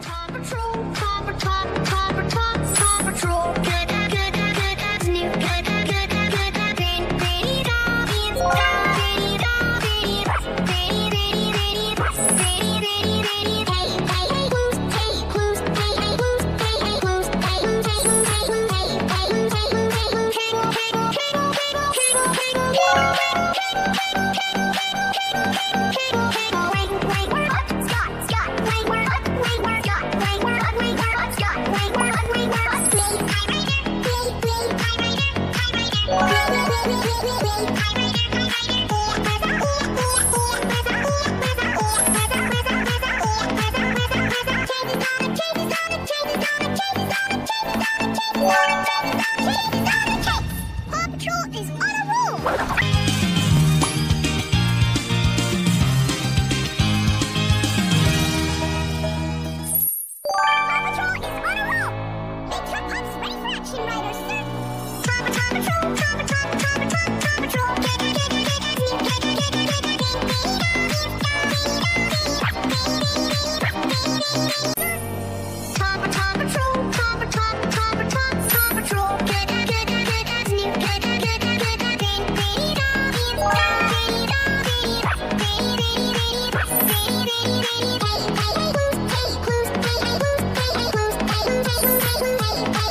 time patrol.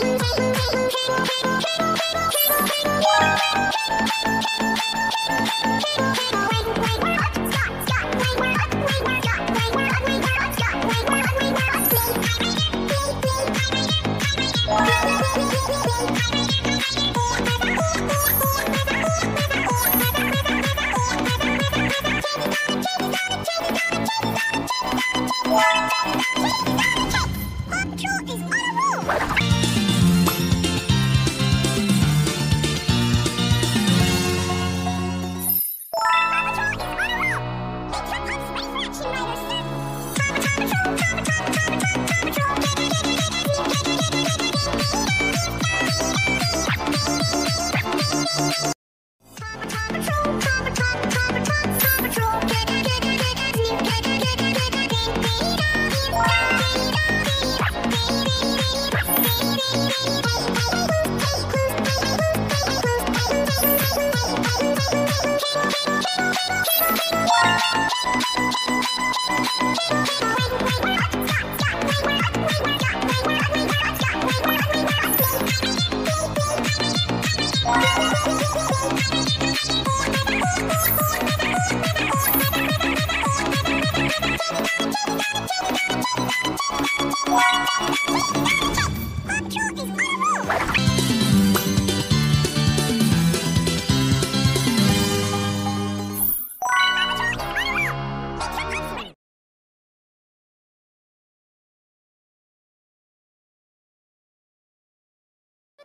Thank you.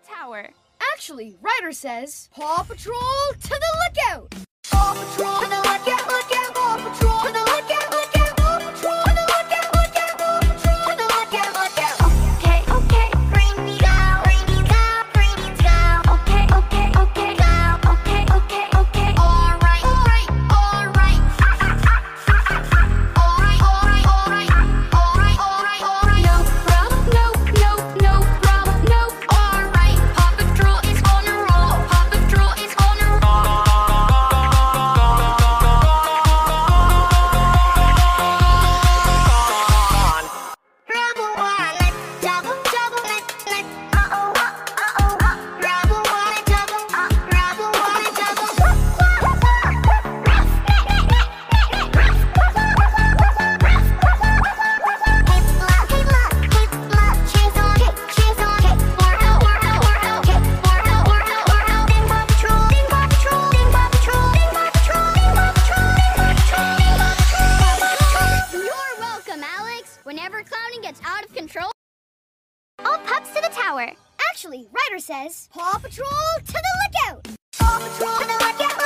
tower. Actually, Ryder says, Paw Patrol to the lookout! Paw Patrol to the lookout, lookout, Paw Patrol to the lookout! says, Paw Patrol to the lookout! Paw Patrol to the lookout!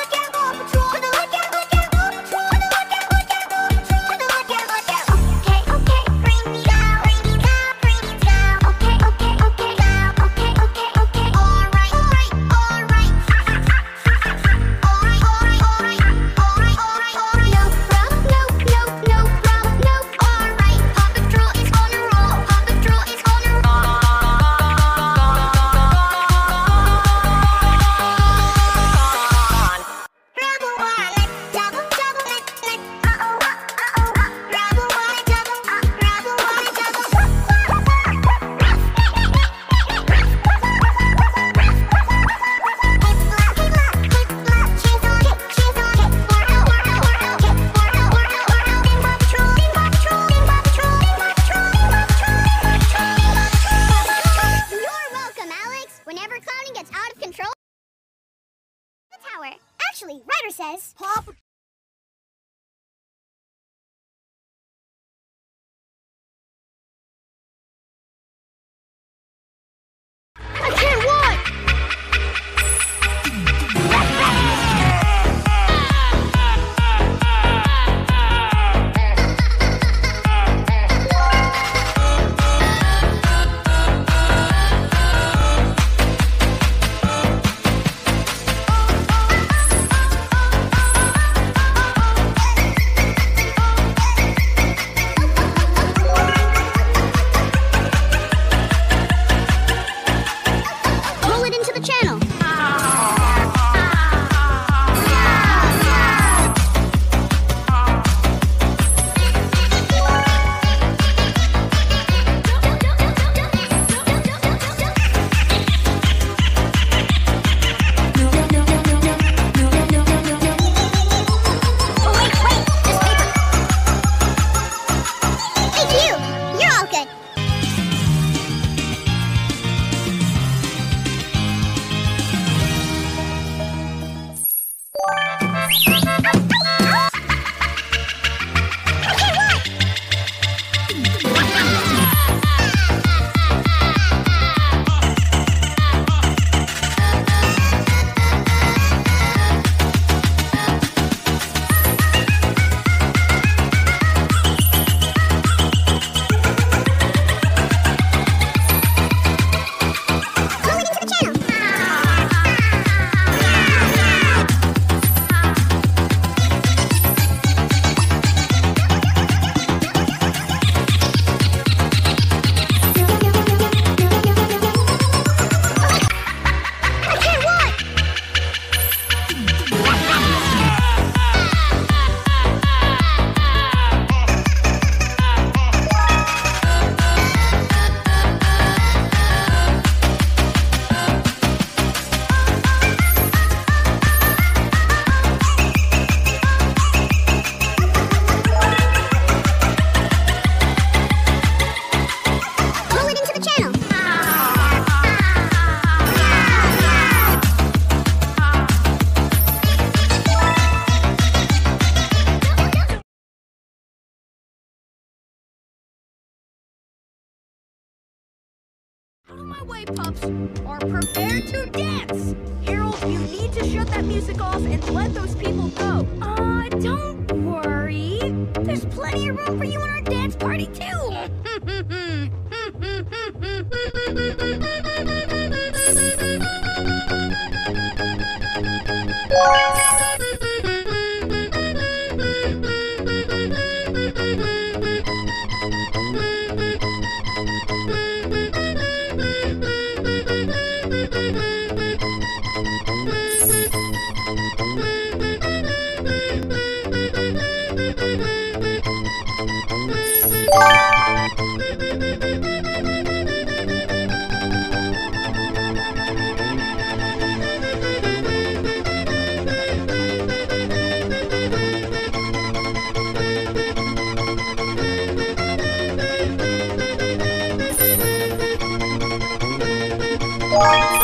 What the? Away, pups, or prepare to dance. Harold, you need to shut that music off and let those people go. Uh, don't worry. There's plenty of room for you in our dance party, too. Bye.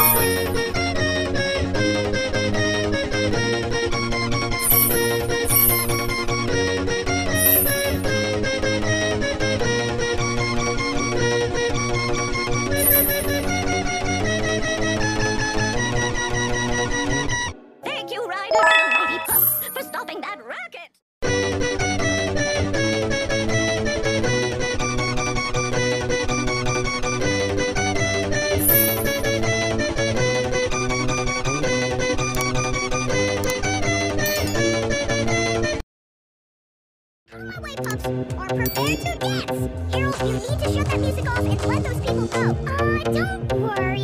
Pups, or prepare to dance. Harold, you need to shut that music off and let those people go. Uh, don't worry.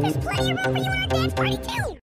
There's plenty of room for you in our dance party, too.